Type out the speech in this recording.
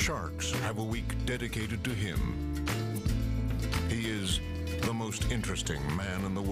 Sharks have a week dedicated to him. He is the most interesting man in the world.